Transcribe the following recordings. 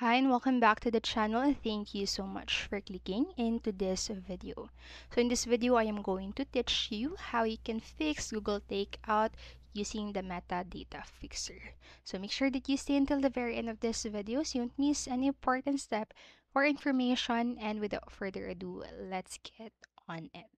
Hi and welcome back to the channel and thank you so much for clicking into this video. So in this video, I am going to teach you how you can fix Google Takeout using the metadata fixer. So make sure that you stay until the very end of this video so you don't miss any important step or information and without further ado, let's get on it.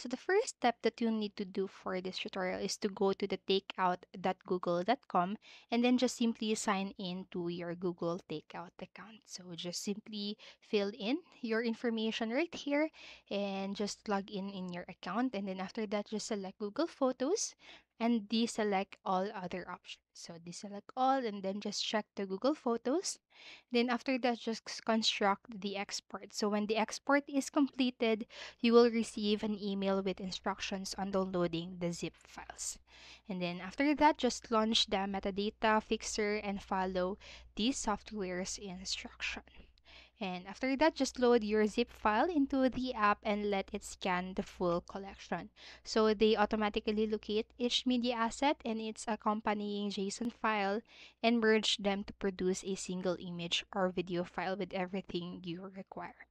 So the first step that you'll need to do for this tutorial is to go to the takeout.google.com and then just simply sign in to your Google Takeout account. So just simply fill in your information right here and just log in in your account and then after that just select Google Photos and deselect all other options. So deselect all and then just check the Google Photos. Then after that, just construct the export. So when the export is completed, you will receive an email with instructions on downloading the zip files. And then after that, just launch the metadata fixer and follow the software's instruction. And after that, just load your zip file into the app and let it scan the full collection. So they automatically locate each media asset and its accompanying JSON file and merge them to produce a single image or video file with everything you require.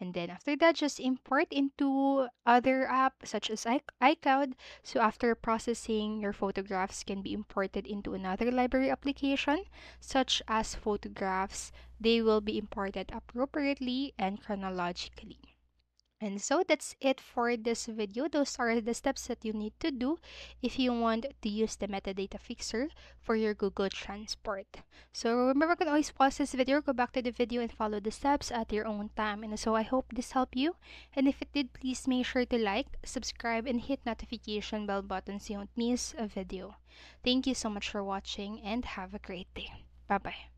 And then after that, just import into other app such as iCloud. So after processing, your photographs can be imported into another library application such as photographs. They will be imported appropriately and chronologically. And so that's it for this video. Those are the steps that you need to do if you want to use the metadata fixer for your Google Transport. So remember, you can always pause this video, go back to the video and follow the steps at your own time. And so I hope this helped you. And if it did, please make sure to like, subscribe, and hit notification bell button so you don't miss a video. Thank you so much for watching and have a great day. Bye-bye.